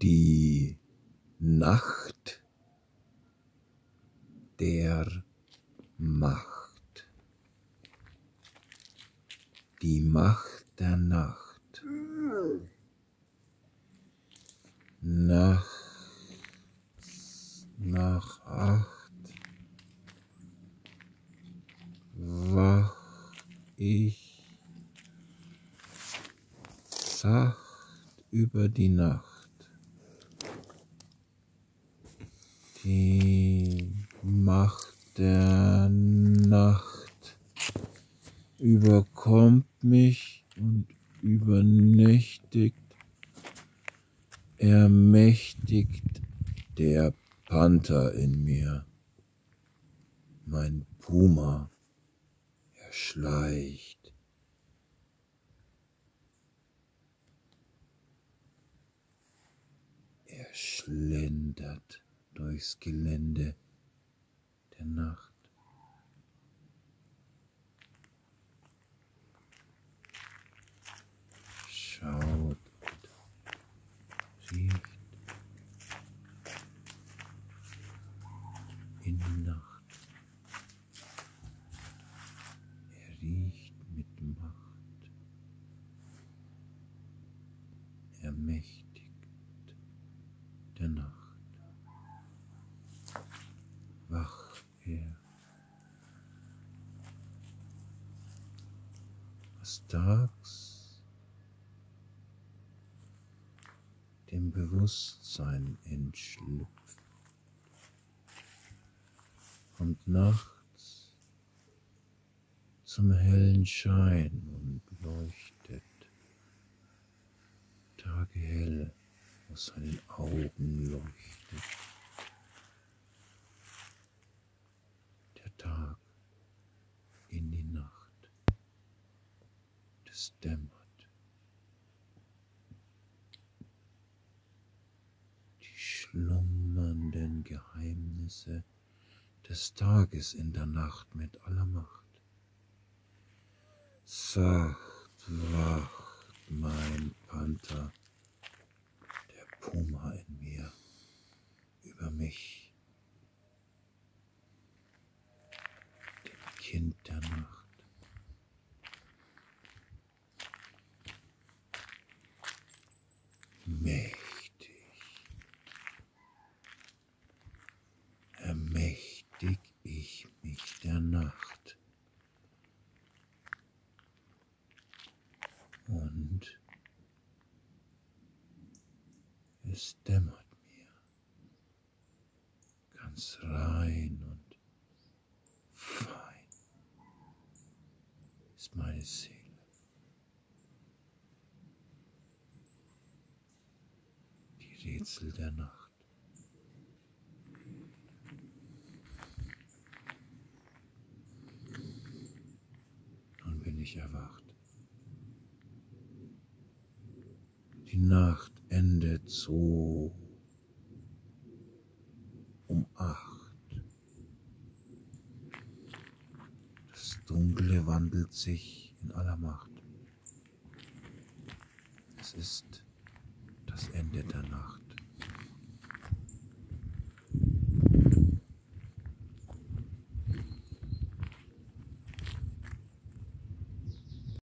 Die Nacht der Macht. Die Macht der Nacht. Nachts nach acht wach ich sacht über die Nacht. Die Macht der Nacht überkommt mich und übernächtigt, ermächtigt der Panther in mir, mein Puma, er schleicht. Er schlendert durchs Gelände der Nacht. Schaut und riecht in die Nacht. Er riecht mit Macht. Er mächtigt der Nacht. Wach er. Tags dem Bewusstsein entschlüpft und nachts zum hellen Schein und leuchtet tagehell aus seinen Augen leuchtet. Der Tag in die Nacht, es dämmert. Die schlummernden Geheimnisse des Tages in der Nacht mit aller Macht. Sacht wacht mein Panther, der Puma in mir, über mich, dem Kind der Nacht. Ermächtig ich mich der Nacht. Und es dämmert mir ganz rein und fein ist meine Seele. Die Rätsel der Nacht. Nun bin ich erwacht. Die Nacht endet so um acht. Das Dunkle wandelt sich in aller Macht. Es ist das Ende der Nacht.